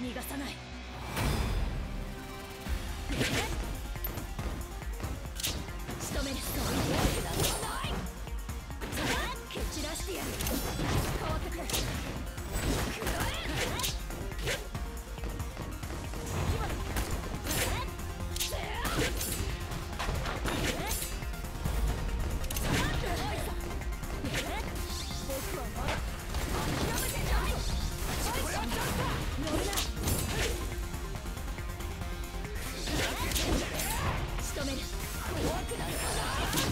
逃がさない。仕留めるういうわけない。散らしてやる。Okay.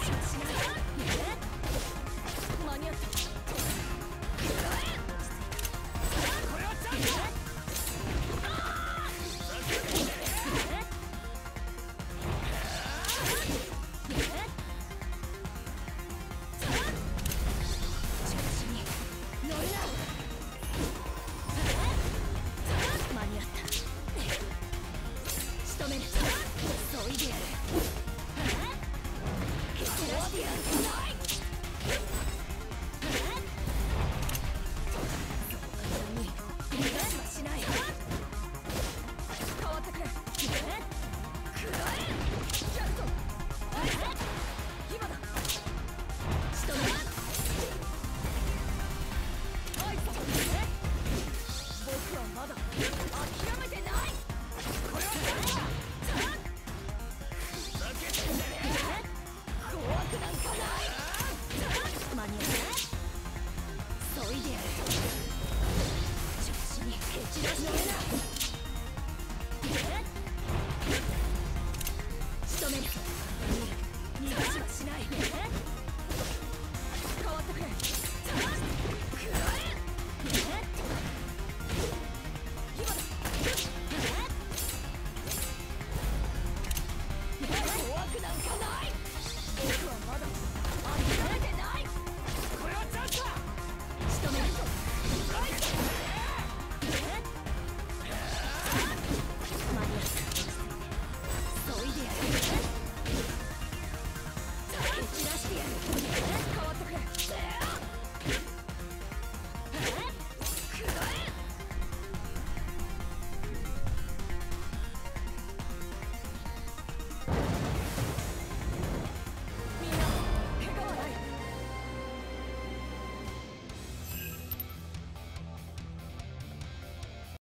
Yeah.